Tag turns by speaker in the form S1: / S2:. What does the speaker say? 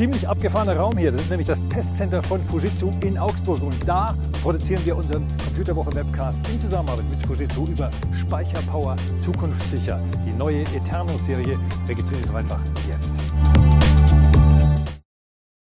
S1: ziemlich abgefahrener Raum hier. Das ist nämlich das Testcenter von Fujitsu in Augsburg. Und da produzieren wir unseren Computerwoche-Webcast in Zusammenarbeit mit Fujitsu über Speicherpower zukunftssicher. Die neue Eternus-Serie registriert doch einfach jetzt.